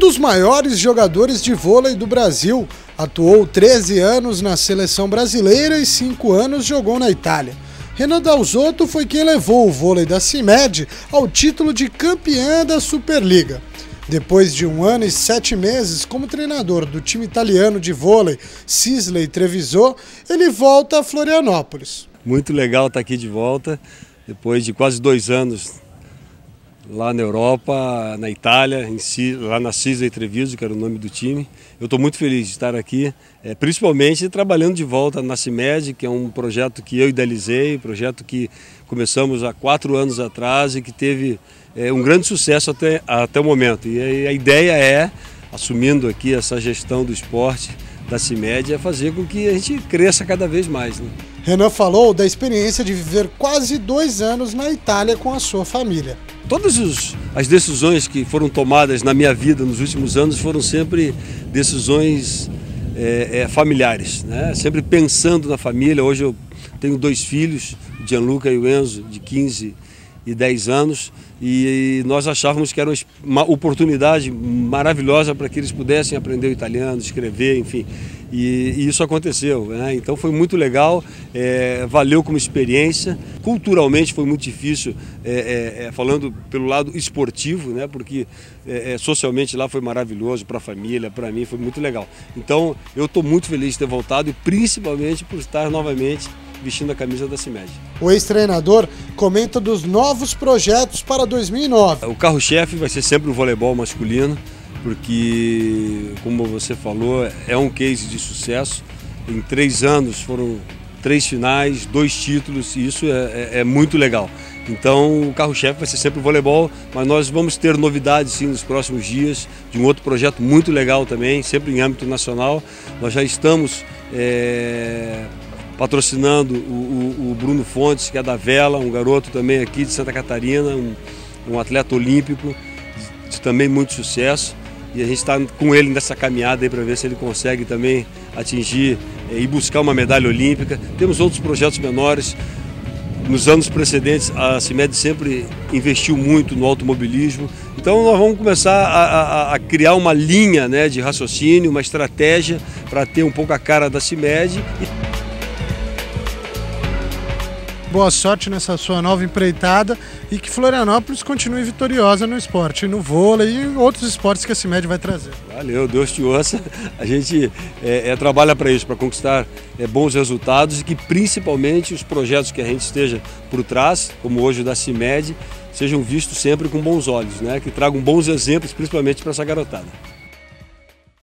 dos maiores jogadores de vôlei do Brasil, atuou 13 anos na seleção brasileira e 5 anos jogou na Itália. Renan Dalzotto foi quem levou o vôlei da CIMED ao título de campeã da Superliga. Depois de um ano e sete meses como treinador do time italiano de vôlei Sisley Treviso, ele volta a Florianópolis. Muito legal estar aqui de volta, depois de quase dois anos lá na Europa, na Itália, si, lá na Cisla Treviso, que era o nome do time. Eu estou muito feliz de estar aqui, é, principalmente trabalhando de volta na CIMED, que é um projeto que eu idealizei, projeto que começamos há quatro anos atrás e que teve é, um grande sucesso até, até o momento. E a, a ideia é, assumindo aqui essa gestão do esporte da CIMED, é fazer com que a gente cresça cada vez mais. Né? Renan falou da experiência de viver quase dois anos na Itália com a sua família. Todas os, as decisões que foram tomadas na minha vida nos últimos anos foram sempre decisões é, é, familiares, né? sempre pensando na família. Hoje eu tenho dois filhos, o Gianluca e o Enzo, de 15 e 10 anos, e nós achávamos que era uma oportunidade maravilhosa para que eles pudessem aprender o italiano, escrever, enfim. E, e isso aconteceu. Né? Então foi muito legal, é, valeu como experiência. Culturalmente foi muito difícil, é, é, é falando pelo lado esportivo, né? porque é, é, socialmente lá foi maravilhoso para a família, para mim foi muito legal. Então eu estou muito feliz de ter voltado e principalmente por estar novamente vestindo a camisa da CIMED. O ex-treinador comenta dos novos projetos para 2009. O carro-chefe vai ser sempre o voleibol masculino, porque, como você falou, é um case de sucesso. Em três anos foram três finais, dois títulos, e isso é, é, é muito legal. Então o carro-chefe vai ser sempre o voleibol, mas nós vamos ter novidades sim nos próximos dias, de um outro projeto muito legal também, sempre em âmbito nacional. Nós já estamos é, patrocinando o, o, o, Bruno Fontes, que é da Vela, um garoto também aqui de Santa Catarina, um, um atleta olímpico de, de também muito sucesso. E a gente está com ele nessa caminhada para ver se ele consegue também atingir é, e buscar uma medalha olímpica. Temos outros projetos menores. Nos anos precedentes, a CIMED sempre investiu muito no automobilismo. Então, nós vamos começar a, a, a criar uma linha né, de raciocínio, uma estratégia para ter um pouco a cara da CIMED. Boa sorte nessa sua nova empreitada e que Florianópolis continue vitoriosa no esporte, no vôlei e outros esportes que a CIMED vai trazer. Valeu, Deus te ouça. A gente é, é, trabalha para isso, para conquistar é, bons resultados e que principalmente os projetos que a gente esteja por trás, como hoje o da CIMED, sejam vistos sempre com bons olhos, né? que tragam bons exemplos, principalmente para essa garotada.